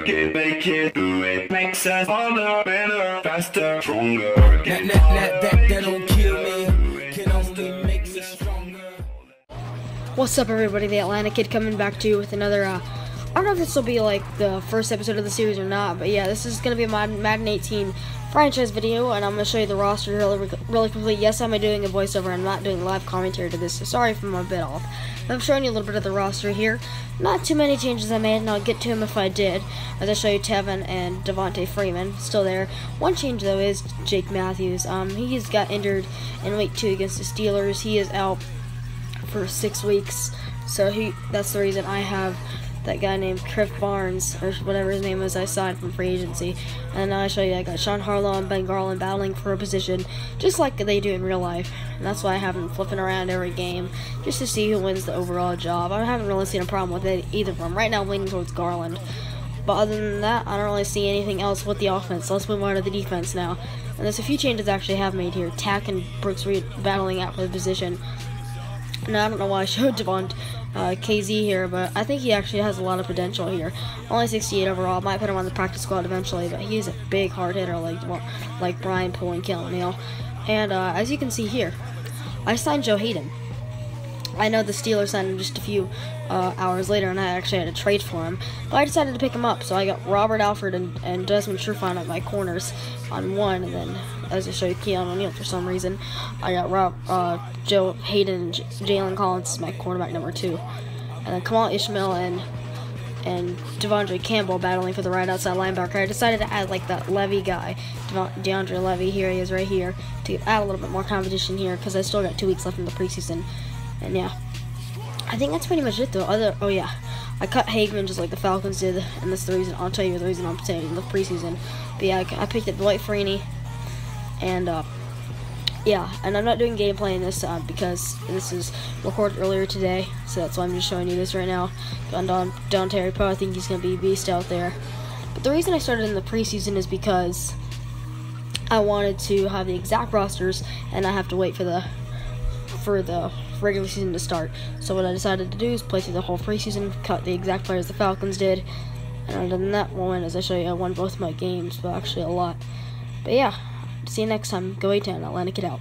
work it, make it, do it. Makes us harder, better, faster, stronger. That, that, that, that, that don't kill me, can only make me stronger. What's up, everybody? The Atlanta Kid coming back to you with another. Uh, I don't know if this will be like the first episode of the series or not, but yeah, this is gonna be a Madden, Madden 18 franchise video, and I'm gonna show you the roster really, really quickly. Yes, I'm doing a voiceover. I'm not doing live commentary to this, so sorry if I'm a bit off. But I'm showing you a little bit of the roster here. Not too many changes I made, and I'll get to them if I did. As I show you, Tevin and Devonta Freeman still there. One change though is Jake Matthews. Um, he's got injured in week two against the Steelers. He is out for six weeks. So he that's the reason I have that guy named Cliff Barnes or whatever his name is I signed from free agency. And now I show you I got Sean Harlow and Ben Garland battling for a position just like they do in real life. And that's why I have them flipping around every game just to see who wins the overall job. I haven't really seen a problem with it either of them. Right now I'm leaning towards Garland. But other than that, I don't really see anything else with the offense. Let's move on to the defense now. And there's a few changes I actually have made here. Takk and Brooks Reed battling out for the position. Now, I don't know why I showed Devon uh, Kazee here, but I think he actually has a lot of potential here. Only 68 overall. Might put him on the practice squad eventually, but he's a big hard hitter like like Brian and Kellen Neal. And uh, as you can see here, I signed Joe Haden. I know the Steelers signed him just a few uh, hours later, and I actually had to trade for him. But I decided to pick him up, so I got Robert Alford and, and Desmond Trufant at my corners on one, and then, as I showed Keanu Neal for some reason, I got Rob, uh, Joe Haden and Jalen Collins as my cornerback number two. And then Kemal Ishmael and and De'Vondre Campbell battling for the right outside linebacker. I decided to add like that Levy guy, DeAndre Levy. Here he is right here to add a little bit more competition here because I still got two weeks left in the preseason. And yeah, I think that's pretty much it though. Other oh yeah, I cut Hageman just like the Falcons did, and that's the reason. I'll tell you the reason I'm saying in the preseason. But yeah, I, I picked up Dwight Freeney, and uh, yeah, and I'm not doing gameplay in this uh, because this is recorded earlier today, so that's why I'm just showing you this right now. On Don, Dontari Poe, I think he's gonna be a beast out there. But the reason I started in the preseason is because I wanted to have the exact rosters, and I have to wait for the for the regular season to start. So what I decided to do is play through the whole preseason, cut the exact players the Falcons did, and other than that one, as I show you, I won both my games, but actually a lot. But yeah, see you next time. Go A10, Atlanta, get out.